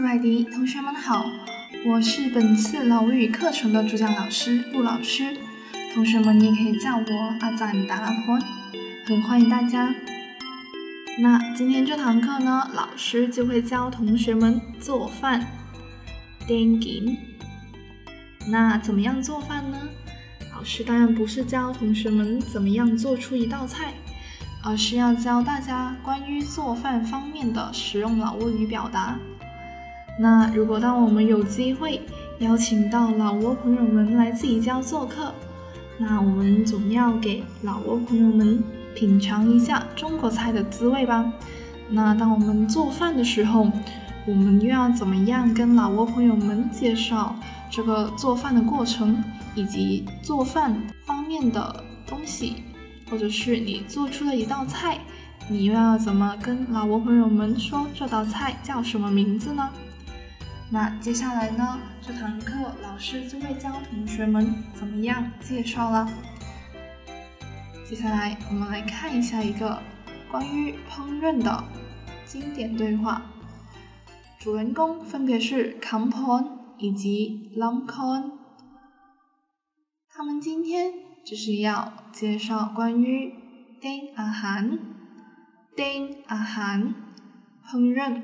小百迪，同学们好，我是本次老语课程的主讲老师陆老师，同学们你也可以叫我阿赞达拉坡，很欢迎大家。那今天这堂课呢，老师就会教同学们做饭。电影。那怎么样做饭呢？老师当然不是教同学们怎么样做出一道菜。而是要教大家关于做饭方面的实用老挝语表达。那如果当我们有机会邀请到老挝朋友们来自己家做客，那我们总要给老挝朋友们品尝一下中国菜的滋味吧。那当我们做饭的时候，我们又要怎么样跟老挝朋友们介绍这个做饭的过程，以及做饭方面的东西？或者是你做出了一道菜，你又要怎么跟老挝朋友们说这道菜叫什么名字呢？那接下来呢，这堂课老师就会教同学们怎么样介绍了。接下来我们来看一下一个关于烹饪的经典对话，主人公分别是 k a m p o n 以及 Lamkon，他们今天。就是要介绍关于丁阿涵、丁阿涵烹饪。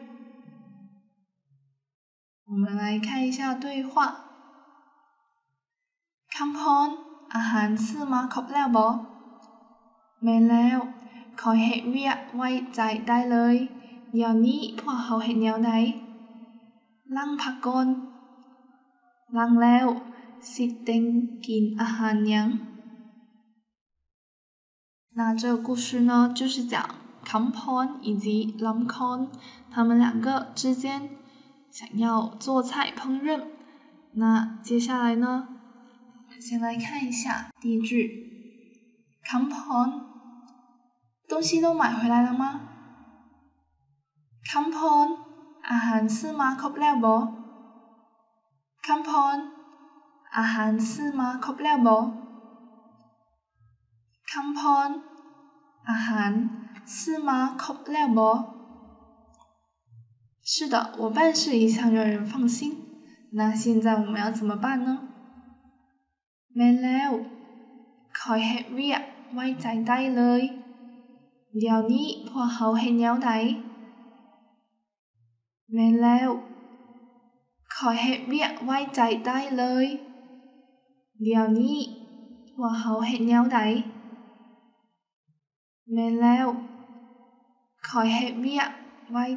我们来看一下对话。คำพรอาหารซื้อมาครบแล้วบ่แม่แล้วขอเฮ็ดเวียกไว้ใจได้เลยเดี๋ยวนี้พวกเขาเฮ็ดแนวใดล้างผักก่อนล้างแล้วสิเต็งกินอาหารยัง那这个故事呢，就是讲 Kampon 以及 Lamkon 他们两个之间 想要做菜烹饪。那接下来呢，先来看一下第一句：Kampon，东西都买回来了吗？Kampon，อาหารซื้อมาครบแล้วบ่？Kampon，อาหารซื้อมาครบแล้วบ่？康胖，阿涵，是吗？可了不？ 是的，我办事一向让人放心。那现在我们要怎么办呢？没了，可以不要外在带来，不要呢，好好。没了，可以不要外在带来，不要呢，好好。没了，可以不要外。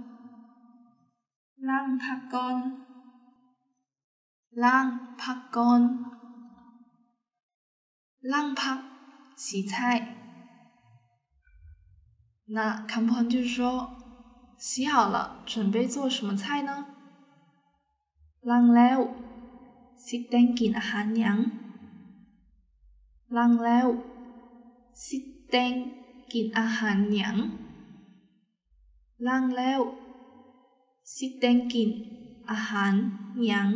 ผักก่อนล้างผักก่อนล้างผักก่อนล้างผัก洗菜那康鹏就说洗好了准备做什么菜呢ล้างแล้วสิแต่งกินอาหารยังล้างแล้วสิแต่งกินอาหารยังล้างแล้ว สิแตงกิน อาหารยัง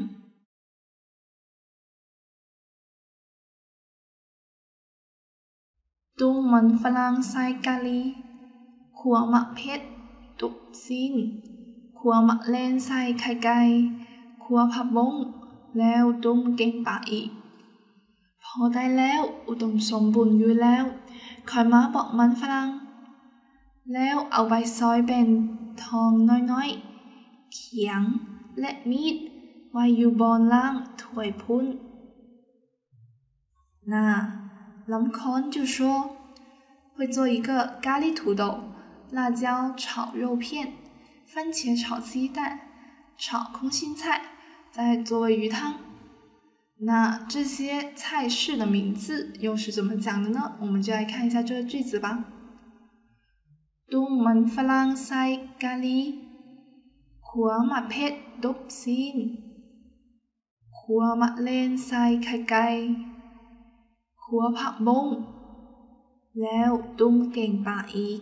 ตุ้งมันฝรั่งใส่กะลีขัวมะเพ็ดตุกซินขัวมะเลนใส่ไข่ไก่ขัวผักบงแล้วตุ้มเก่งปากอีก พอได้แล้วอุดมสมบูรณ์อยู่แล้ว คอยมาบอกมันฝรั่งแล้วเอาใบซอยเป็นทองน้อยๆ เขียงและมีดไว้อยู่บนล่างถ้วยพุ่น那龙坤就说会做一个咖喱土豆、辣椒炒肉片、番茄炒鸡蛋、炒空心菜，再作为鱼汤。那这些菜式的名字又是怎么讲的呢？我们就来看一下这个句子吧。ตุ้มมันฝรั่งใส่กะหรี่ ขัวมะเพ็ดดุบซีน ขัวมะเล่นใส่ไข่ไก่ ขัวผักบง แล้วตุ้มเก่งป่าอีก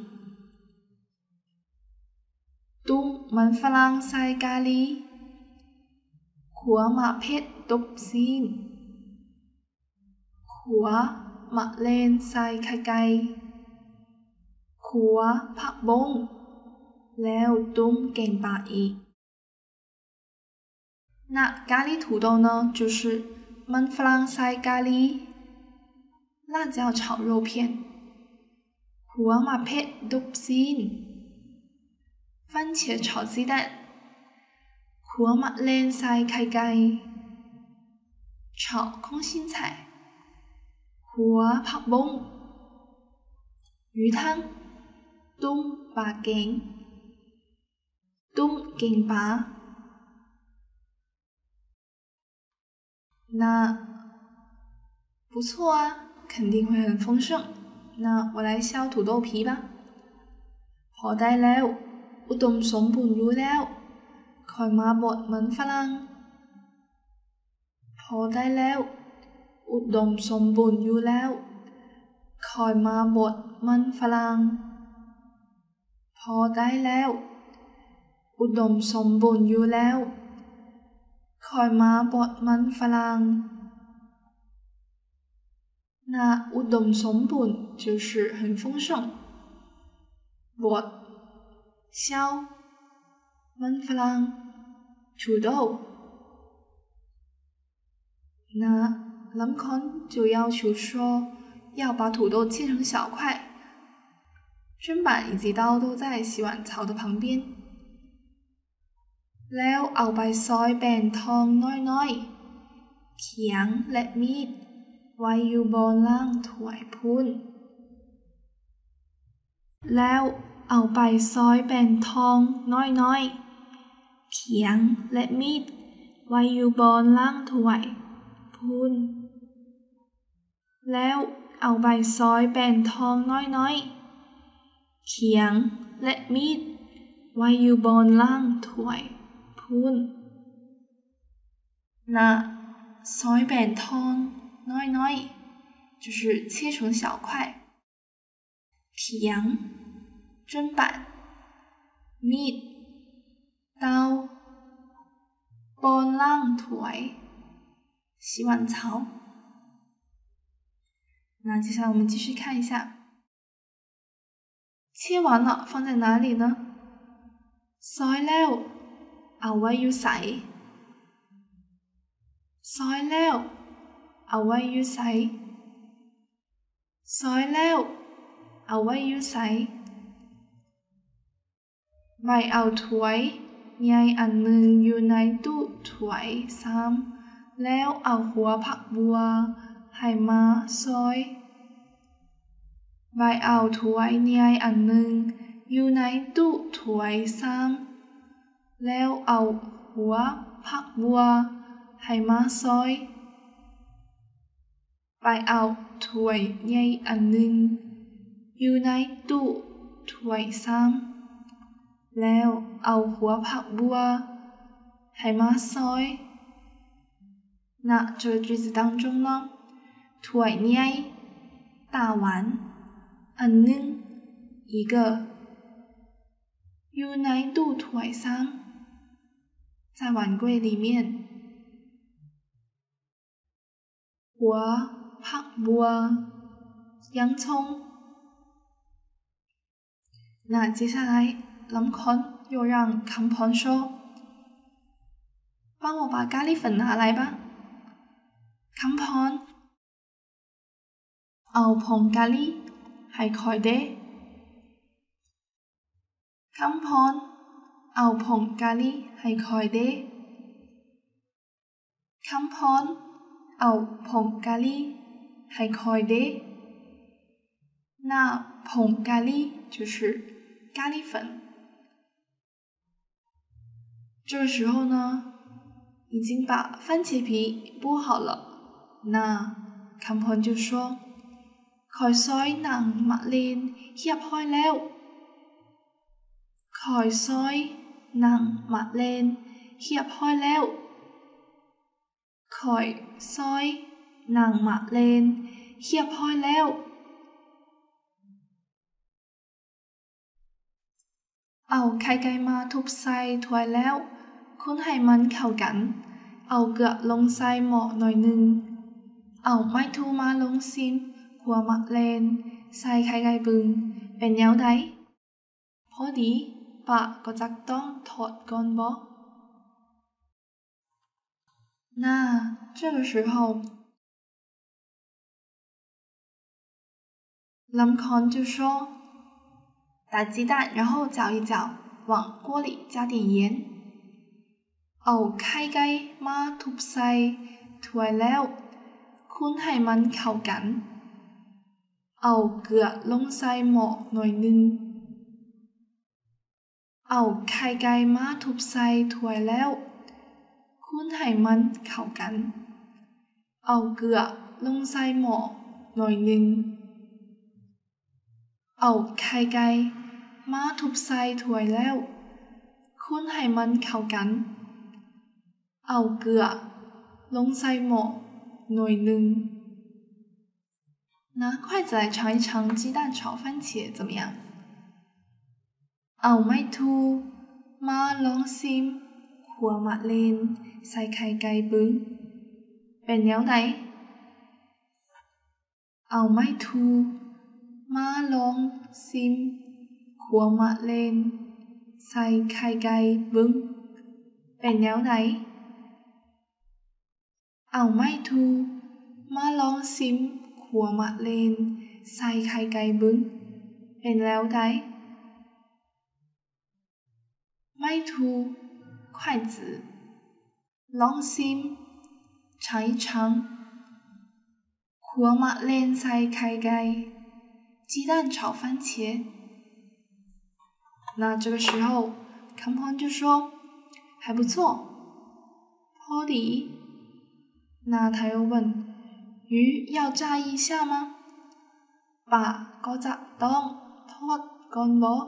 ตุ้มมันฝรั่งใส่กาลี ขัวมะเผ็ดบซีน ขัวมะเล่นใส่ไข่ไก่ ขัวผักบุ้ง แล้วตุ้มเก่งป่าอีก那咖喱土豆呢，就是焖弗朗塞咖喱，辣椒炒肉片，胡阿玛佩杜辛，番茄炒鸡蛋，胡阿玛莲塞开盖，炒空心菜，胡阿帕崩，鱼汤，东巴 根，东根巴。那不错啊，肯定会很丰盛。那我来削土豆皮吧。พอได้แล้ว อุดมสมบูรณ์อยู่แล้วคอยมาบดเหมือนฝรั่งพอได้แล้ว อุดมสมบูรณ์อยู่แล้วคอยมาบดเหมือนฝรั่งพอได้แล้ว อุดมสมบูรณ์อยู่แล้วคอยมาบดมันฝรั่ง那อุดมสมบูรณ์就是很丰盛。บด削มันฝรั่ง土豆。那冷空就要求说要把土豆切成小块，砧板以及刀都在洗碗槽的旁边。 แล้วเอาไปซอยแบ่งทองน้อยๆ เขียงและมีด ไว้อยู่บนล่างถวยพุ้นแล้วเอาไปซอยแบ่งทองน้อยๆ เขียงและมีด ไว้อยู่บนล่างถวยพุ้นแล้วเอาใบซอยแบ่งทองน้อยๆ เขียงและมีด ไว้อยู่บนล่างถวย 那随便通 nine nine 就是切成小块甜砧板，meat 刀波浪腿洗碗槽。那接下来我们继续看一下切完了放在哪里呢？solo เอาไว้อยู่ใส่ซอยแล้ว เอาไว้อยู่ใส่ซอยแล้ว เอาไว้อยู่ใส่ใบเอาถ้วยใหญ่อันหนึ่งอยู่ในตู้ถวยซ้ำแล้วเอาหัวผักบัวให้มาซอยใบเอาถ้วยใหญ่อันหนึ่งอยู่ในตู้ถ้วยซ้ำแล้วเอาหัวผักบัวให้มาซอยไปเอาถ้วยยายอันหนึ่งอยู่ในตู้ถ้วยซ้ำ leo ẩu, húa phạc vua, hay má soi bài ẩu thuổi nhây an ninh yêu nay tụ thuổi sam leo ẩu, húa phạc vua, hay má soi nạ, trời truy dự tăng trung lắm thuổi nhây, tà wán ẩn ninh 一个在碗柜里面，我怕我、洋葱。那接下来，林坤又让坎胖说：“帮我把咖喱粉拿来吧。”坎胖，牛棚咖喱系钙的。坎胖。牛棚咖喱系开的。看盘，牛棚咖喱系开的。那棚咖喱就是咖喱粉。这个时候呢，已经把番茄皮剥好了。那看盘就说：“开水能抹脸，入开了。”开水。 นเรียบร้อยแล้วคอยซอยหนังมักเลนเหียบห้อยแล้วคอยซอยนางมากเลนเฮียบห้อยแล้ว เอาไข่ไก่มาทุบใส่ถ้วยแล้วคนให้มันเข้ากัน เอาเกลือลงใส่หม้อหน่อยหนึ่ง เอาไม้ทูมาลงซิมหัวมักเลนใส่ไข่ไก่บึง เป็นแนวใดพอดี 把个只当托ะต้这个时候ลำ就说打鸡蛋然后搅一搅往锅里加点盐เอา妈ข่ไก่มาทุบใส่ถ้ว เข้ากัน เอาเกลือลงใส่หม้อหน่อยหนึ่ง เอาไข่ไก่มาทุบใส่ถ้วยแล้วคนให้มันเข้ากัน เอาเกลือลงใส่หม้อหน่อยหนึ่ง เอาไข่ไก่มาทุบใส่ถ้วยแล้วคนให้มันเข้ากัน เอาเกลือลงใส่หม้อหน่อยหนึ่ง拿筷子来尝一尝鸡蛋炒番茄怎么样？ Ảo mai thu, ma long sim, hùa mặt lên, sai khai cay bướng. Bèn nhéo này. Ảo mai thu, ma long sim, hùa mặt lên, sai khai cay bướng. Bèn nhéo này. Ảo mai thu, ma long sim, hùa mặt lên, sai khai cay bướng. Bèn nhéo này. 买土筷子，狼心尝一尝，苦辣辣菜开盖。鸡蛋炒番茄。那这个时候，Come 就说还不错，好滴。那他又问，鱼要炸一下吗？把个炸当托干活，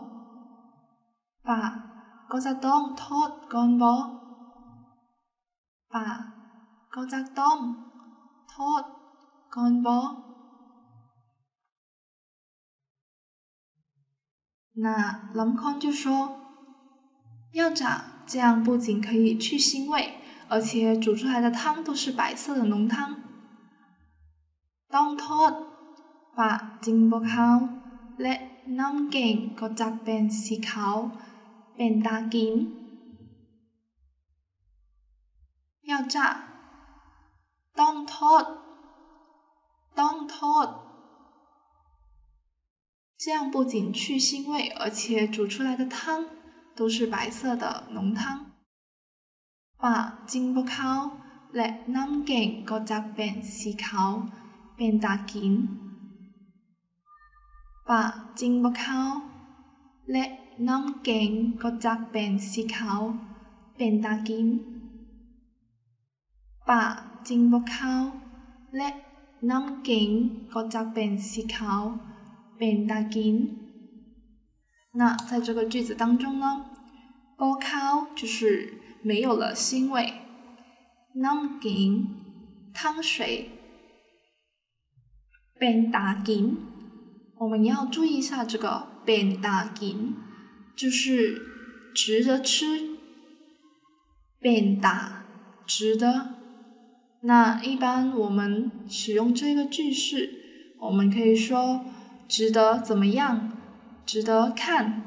把。高泽东脱光波把高泽东脱光波那林康就说要炸这样不仅可以去腥味而且煮出来的汤都是白色的浓汤。当托把金波康来南京高泽边西烤าและน้ำแกงก็จะเป็นสีขาวเป็นตากิน要炸ต้องทอดต้องทอด这样不仅去腥味，而且煮出来的汤都是白色的浓汤。ปะจิงบกเขาและน้ำแกงก็จะเป็นสีขาวเป็นตากินปะจิงบกเขาและ น้องเก่งก็จักเป็นสีขาวเป็那在这个句子当中呢，波靠就是没有了腥味，浓金汤水变大金，我们要注意一下这个变大金。就是值得吃变打值得。那一般我们使用这个句式我们可以说值得怎么样值得看。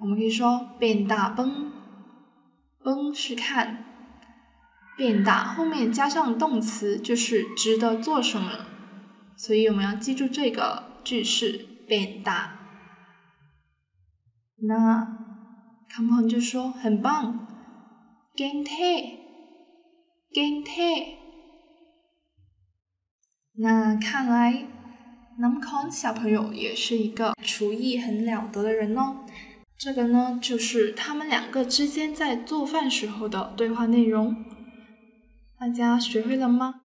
我们可以说变大崩崩是看。变大后面加上动词就是值得做什么。所以我们要记住这个句式变大。那康康就说很棒 gain time gain time 那看来 numcon 小朋友也是一个厨艺很了得的人哦。这个呢就是他们两个之间在做饭时候的对话内容。大家学会了吗？